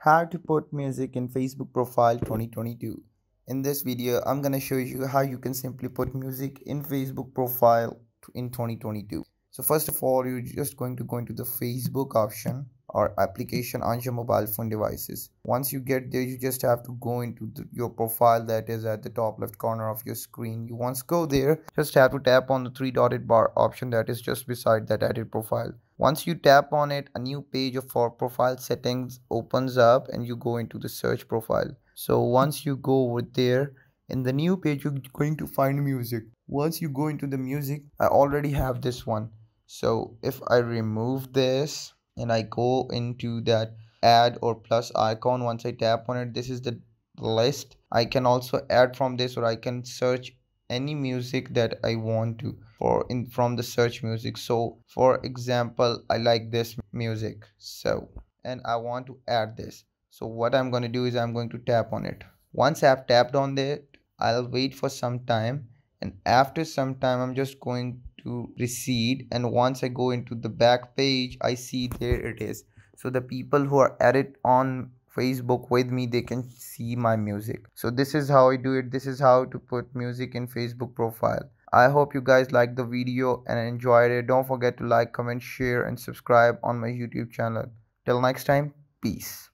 How to put music in Facebook profile 2022. In this video, I'm gonna show you how you can simply put music in Facebook profile in 2022. So first of all, you're just going to go into the Facebook option or application on your mobile phone devices. Once you get there, you just have to go into the, your profile that is at the top left corner of your screen. You once go there, just have to tap on the three dotted bar option that is just beside that edit profile. Once you tap on it, a new page of our profile settings opens up and you go into the search profile. So once you go over there, in the new page, you're going to find music. Once you go into the music, I already have this one. So if I remove this, and I go into that add or plus icon. Once I tap on it this is the list. I can also add from this or I can search any music that I want to for in from the search music. So for example I like this music. So and I want to add this. So what I'm going to do is I'm going to tap on it. Once I've tapped on it I'll wait for some time. And after some time I'm just going to recede and once I go into the back page I see there it is. So the people who are added on Facebook with me they can see my music. So this is how I do it. This is how to put music in Facebook profile. I hope you guys liked the video and enjoyed it. Don't forget to like comment share and subscribe on my YouTube channel. Till next time peace